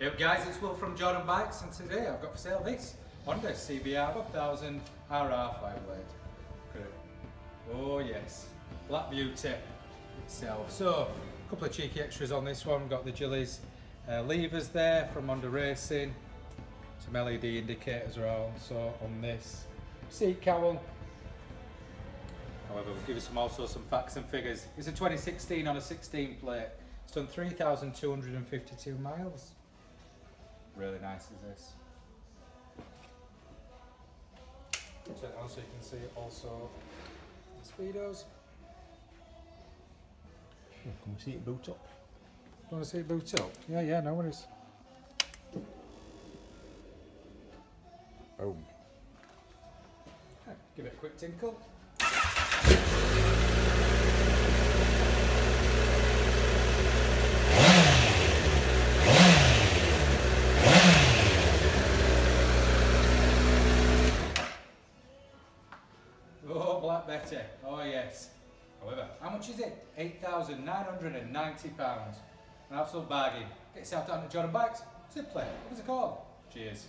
Hey guys, it's Will from Jordan Bikes and today I've got for sale this Honda CBR 1000 RR 5 blade. Good. Oh yes, Black Beauty itself. So, a couple of cheeky extras on this one. Got the Gilles uh, levers there from Honda Racing. Some LED indicators around, so on this. Seat cowl. However, we'll give you some also some facts and figures. It's a 2016 on a 16 plate. It's done 3,252 miles. Really nice is this. Turn it on so you can see also the speedos. Hmm, can we see it boot up? You want to see it boot up? Yeah, yeah, no worries. Boom. Okay, Give it a quick tinkle. Oh, Black Betty. Oh, yes. However, how much is it? £8,990. An absolute bargain. Get yourself down to Jordan Bikes. Simply, give us a call. Cheers.